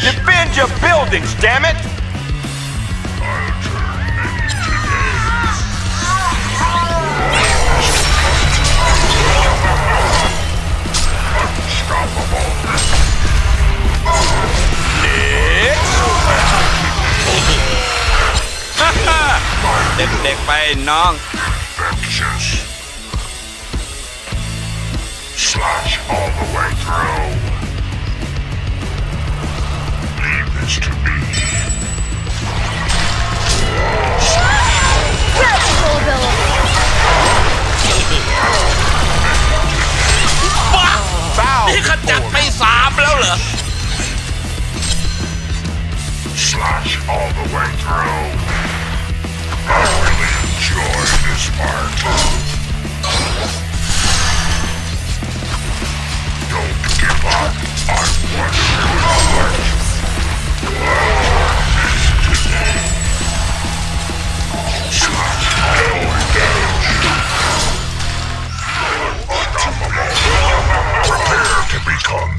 Defend your buildings, damn it! Next. เด็กๆไปน้อง Infectious. Slash all the way through. Leave this to me. Practical ability. Foul. นี่ขจัดไปสามแล้วเหรอ Slash all the way through. I really enjoy this part.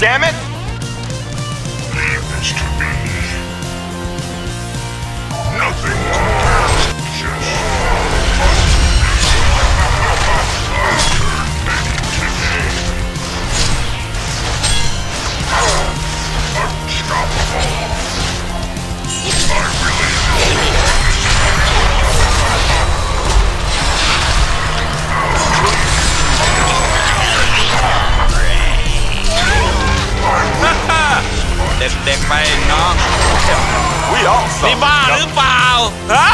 damn it. ไปน้อง We all นี่ saw บ้าหรือเปล่าฮะ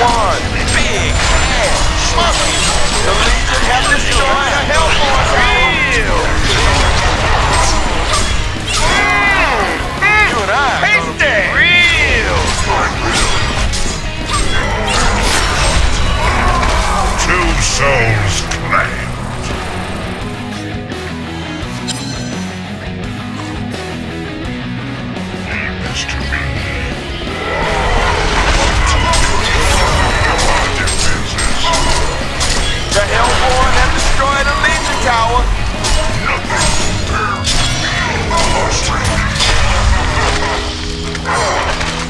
one big ass monkey. The Legion have destroyed a Hellbourne real. You and I are real. Compares to.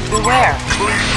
Beware.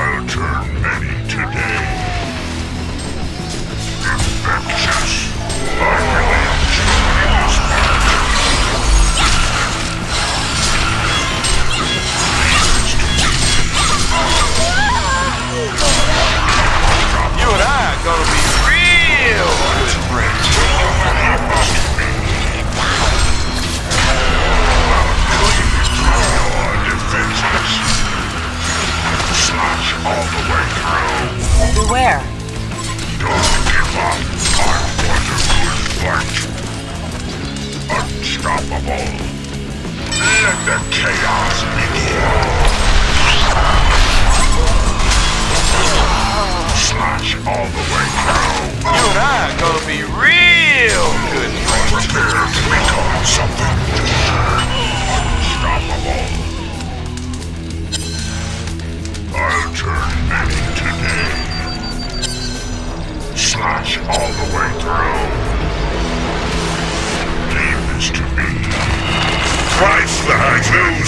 I'll turn many today. Infectious. Fight. Unstoppable. Let the chaos begin. Slash all the way through. You and I are gonna be real good Prepare to become something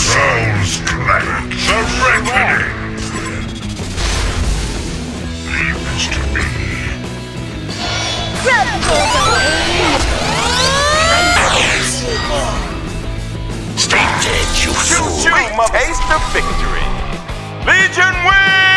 Souls Clack. The Reckoning. Leave this to me. Choo choo, my taste of victory. Legion wins!